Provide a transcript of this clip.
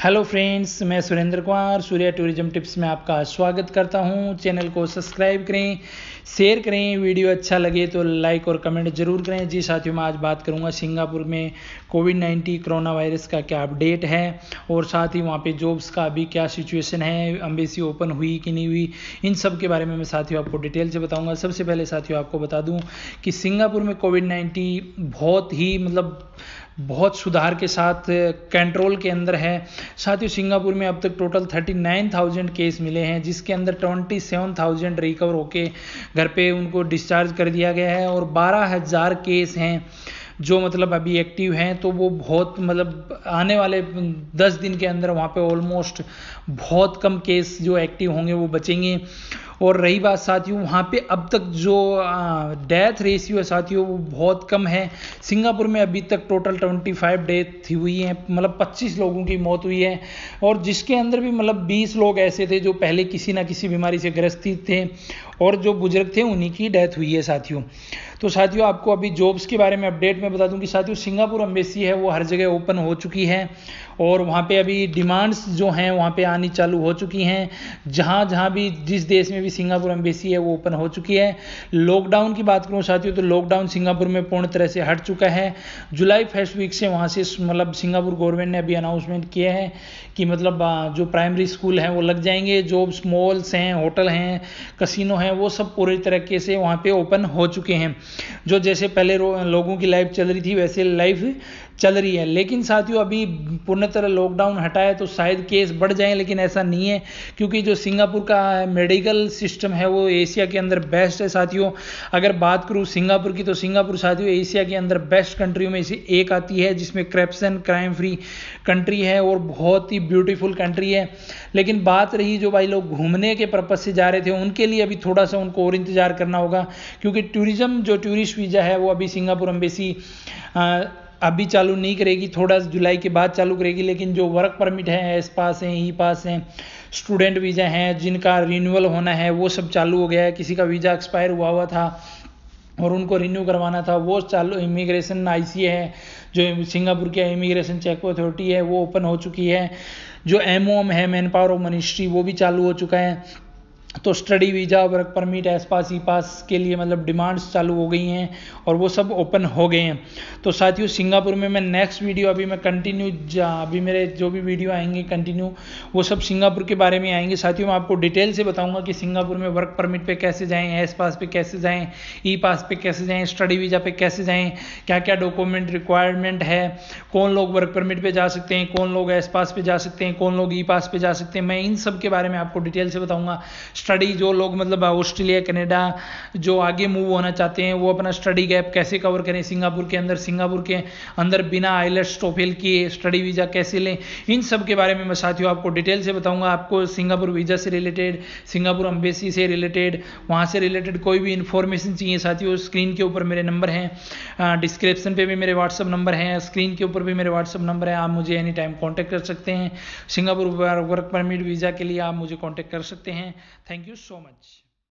Hello friends मैं Surendra Kumar, Surya tourism tips में आपका स्वागत करता हूँ। चैनल को सब्सक्राइब करें शेयर करें, वीडियो अच्छा लगे तो लाइक और कमेंट ज़रूर करें। जी साथियों, मैं आज बात करूँगा सिंगापुर में कोविड 19 कोरोना वायरस का क्या अपडेट है और साथ ही वहाँ पे जॉब्स का अभी क्या सिचुएशन है अम्बेसी ओपन हुई कि नहीं हुई, इन सब के बारे में मैं साथियों आपको डिटेल से बताऊँगा। सबसे पहले साथियों, आपको बता दूँ कि सिंगापुर में कोविड नाइन्टीन बहुत ही मतलब बहुत सुधार के साथ कंट्रोल के अंदर है। साथ ही सिंगापुर में अब तक टोटल 39,000 केस मिले हैं जिसके अंदर 27,000 रिकवर होके घर पे उनको डिस्चार्ज कर दिया गया है और 12,000 केस हैं। जो मतलब अभी एक्टिव हैं तो वो बहुत मतलब आने वाले 10 दिन के अंदर वहाँ पे ऑलमोस्ट बहुत कम केस जो एक्टिव होंगे, वो बचेंगे। और रही बात साथियों, वहाँ पे अब तक जो डेथ रेशियो है साथियों, वो बहुत कम है। सिंगापुर में अभी तक टोटल 25 डेथ हुई है मतलब 25 लोगों की मौत हुई है। और जिसके अंदर भी मतलब 20 लोग ऐसे थे, जो पहले किसी ना किसी बीमारी से ग्रस्तित थे, और जो बुज़ुर्ग थे, उन्हीं की डेथ हुई है साथियों। तो साथियों, आपको अभी जॉब्स के बारे में अपडेट में बता दूँ कि साथियों, सिंगापुर अम्बेसी है, वो हर जगह ओपन हो चुकी है और वहाँ पे अभी डिमांड्स जो हैं, वहाँ पे आनी चालू हो चुकी हैं। जहाँ जहाँ भी, जिस देश में भी सिंगापुर एम्बेसी है, वो ओपन हो चुकी है। लॉकडाउन की बात करूँ साथियों तो लॉकडाउन सिंगापुर में पूर्ण तरह से हट चुका है। जुलाई फ़र्स्ट वीक से वहाँ से मतलब सिंगापुर गवर्नमेंट ने अभी अनाउंसमेंट किया है कि मतलब जो प्राइमरी स्कूल हैं, वो लग जाएँगे। जो मॉल्स हैं होटल हैं कसिनो हैं, वो सब पूरी तरीके से वहाँ पे ओपन हो चुके हैं। जो जैसे पहले लोगों की लाइफ चल रही थी, वैसे लाइफ चल रही है। लेकिन साथियों, अभी पूर्ण तरह लॉकडाउन हटाए तो शायद केस बढ़ जाएँ, लेकिन ऐसा नहीं है, क्योंकि जो सिंगापुर का मेडिकल सिस्टम है, वो एशिया के अंदर बेस्ट है साथियों। अगर बात करूँ सिंगापुर की तो सिंगापुर साथियों एशिया के अंदर बेस्ट कंट्रियों में से एक आती है, जिसमें करप्शन क्राइम फ्री कंट्री है और बहुत ही ब्यूटीफुल कंट्री है। लेकिन बात रही जो भाई लोग घूमने के पर्पज से जा रहे थे, उनके लिए अभी थोड़ा सा उनको और इंतज़ार करना होगा, क्योंकि टूरिज़्म जो टूरिस्ट वीज़ा है, वो अभी सिंगापुर अम्बेसी अभी चालू नहीं करेगी, थोड़ा जुलाई के बाद चालू करेगी, लेकिन जो वर्क परमिट है एस पास हैं ई पास हैं स्टूडेंट वीज़ा हैं, जिनका रिन्यूअल होना है, वो सब चालू हो गया है, किसी का वीज़ा एक्सपायर हुआ हुआ था, और उनको रिन्यू करवाना था, वो चालू इमिग्रेशन आई है, जो सिंगापुर की इमिग्रेशन चेक अथॉरिटी है, वो ओपन हो चुकी है, जो एमओएम है मैन पावर ऑफ़ मिनिस्ट्री वो भी चालू हो चुका है तो study visa work permit S pass E pass के लिए मतलब डिमांड्स चालू हो गई हैं और वो सब ओपन हो गए हैं। तो साथियों, सिंगापुर में मैं नेक्स्ट वीडियो अभी मैं कंटिन्यू अभी मेरे जो भी वीडियो आएँगे कंटिन्यू वो सब सिंगापुर के बारे में आएँगे। साथियों, मैं आपको डिटेल से बताऊँगा कि सिंगापुर में वर्क परमिट पर कैसे जाएँ एस पास पर कैसे जाएँ ई पास पर कैसे जाएँ स्टडी वीज़ा पर कैसे जाएँ क्या क्या डॉक्यूमेंट रिक्वायरमेंट है, कौन लोग वर्क परमिट पर जा सकते हैं, कौन लोग एस पास पर जा सकते हैं, कौन लोग ई पास पर जा सकते हैं, मैं इन सब के बारे में आपको डिटेल से बताऊँगा। स्टडी जो लोग मतलब ऑस्ट्रेलिया कनाडा जो आगे मूव होना चाहते हैं, वो अपना स्टडी गैप कैसे कवर करें? सिंगापुर के अंदर, सिंगापुर के अंदर बिना आईलेट्स टोफेल किए स्टडी वीज़ा कैसे लें? इन सब के बारे में मैं साथियों आपको डिटेल से बताऊँगा। आपको सिंगापुर वीज़ा से रिलेटेड सिंगापुर अम्बेसी से रिलेटेड वहाँ से रिलेटेड कोई भी इन्फॉर्मेशन चाहिए साथियों स्क्रीन के ऊपर मेरे नंबर हैं। डिस्क्रिप्शन पे भी मेरे व्हाट्सअप नंबर हैं। स्क्रीन के ऊपर भी मेरे व्हाट्सअप नंबर है। आप मुझे एनी टाइम कॉन्टैक्ट कर सकते हैं। सिंगापुर वर्क परमिट वीज़ा के लिए आप मुझे कॉन्टैक्ट कर सकते हैं। Thank you so much.